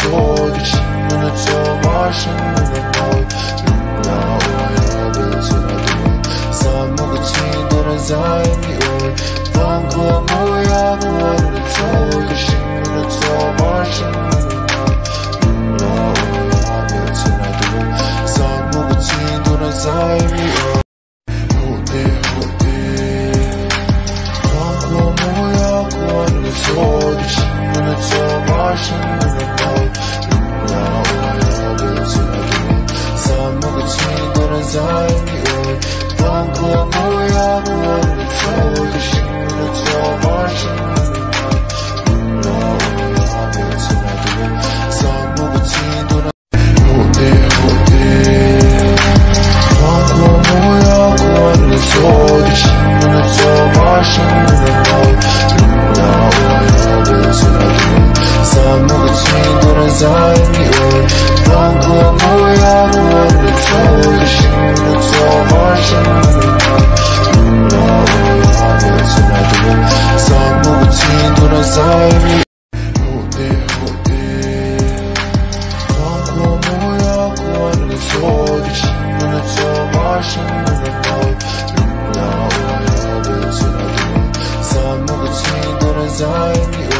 Tod, ich bin zur Marschen in den Neu. Lügner, oh ja, Bild zu der Dui. Sam, Magazin, Donner, sein, die Ui. Wann kommt, oh ja, nur in den Tod, ich bin zur Marschen in den Neu. Lügner, oh ja, Bild zu der Dui. Sam, Magazin, Donner, sein, die Ui. Tod, ich bin zur Marschen in den Neu. time